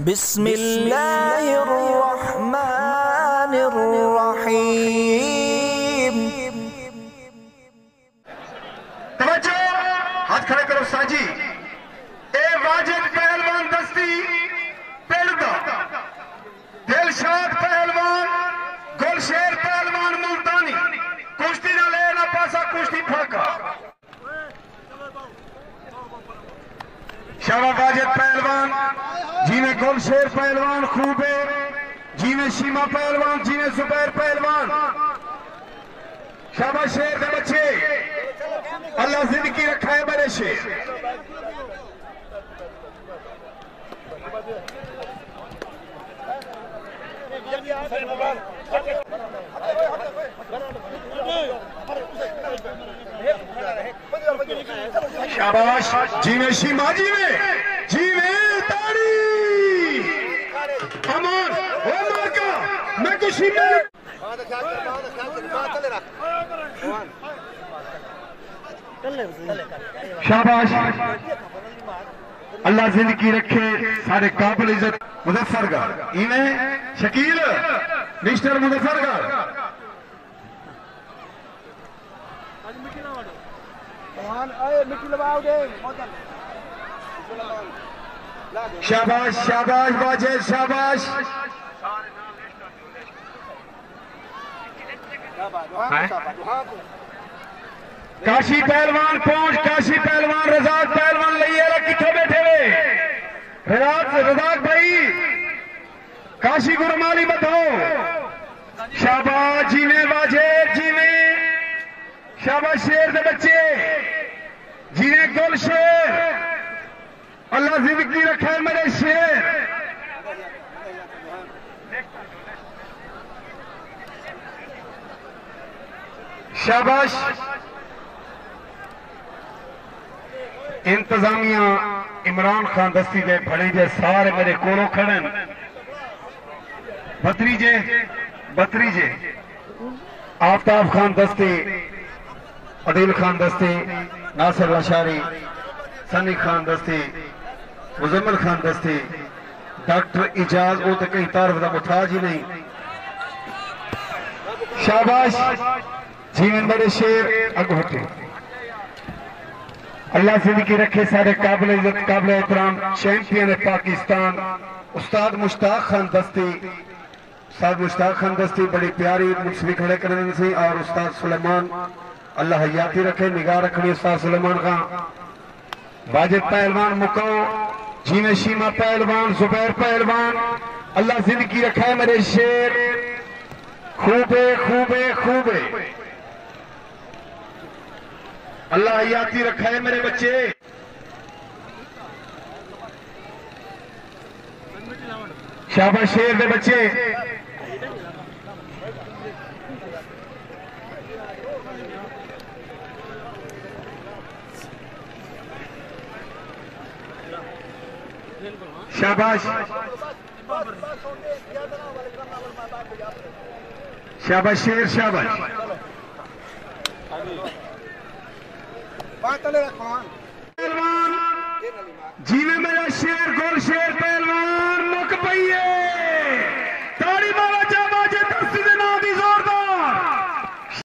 बिस्मिल्लाहिर्रहमानिर्रहीम। तवज्जो हाथ खड़े करो, साजी। ए वाजिद पहलवान दस्ती पिंड दिलशाद पहलवान, गुलशेर पहलवान मुल्तानी। कुश्ती ना लेना पासा, कुश्ती फाका। शाबा वाजिद पहलवान। जिन्हें गुलशेर पहलवान, खूब? जिन्हें शीमा पहलवान जिन्हें जुबैर पहलवान। शाबाश शेर के बच्चे। अल्लाह ज़िंदगी रखा है मेरे शेर। शाबाश जीवे शीमा जीवे जीवे ताड़ी अमर ओ मार का शाबाश। अल्लाह ज़िंदगी रखे, सारे काबिल इज़्ज़त। मुजफ्फरगढ़ इन्हें शकील, मिस्टर मुजफ्फरगढ़ शाबाश शाबाश, बाजे, शाबाश। काशी पहलवान पहुँच, काशी पहलवान, रजाक पहलवान लइए कितने बैठे हुए। रजाक रजाक भाई, काशी गुरमाली बताओ। शाबाश, जीने बाजे, जीने। शाबाश शेर के बच्चे। जीने गुल शेर। अल्लाह ज़िंदगी रखे मेरे शेर। शाबाश। इंतजामिया इमरान खान दस्ती के फड़े जे सारे मेरे कोलो खड़े भतरीजे भतरीजे आफ्ताब खान दस्ती अदील खान दस्ती नासिर लशारी सनी खान दस्ती मुजम्मल खान दस्ती डॉक्टर इजाज, वो तो कहीं तारफ का मुथाज ही नहीं। शाबाश। जीवन बड़े शेर अगवटे अल्लाह ज़िंदगी रखे सारे काबिल इज़्ज़त काबिल एहतराम चैंपियन है पाकिस्तान उस्ताद मुश्ताक खान दस्ती उस्ताद मुश्ताक खान दस्ती बड़ी प्यारी मुंसवी खड़े करने से और उस्ताद सुलेमान अल्लाह हयाती रखे निगाह रखनी उस्ताद सुलेमान खान वाजिद पहलवान मुको जीने शीमा पहलवान जुबैर पहलवान अल्लाह ज़िंदगी रखा मेरे शेर खूबे खूबे खूबे अल्लाह हयाती रखा है मेरे बच्चे। शाबा शेर दे बच्चे। शाबाश। शाबाश शेर शाबाश। जीवे मेरा शेर गोल शेर पहलवान